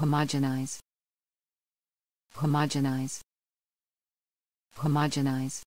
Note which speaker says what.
Speaker 1: homogenize. Homogenize. Homogenize.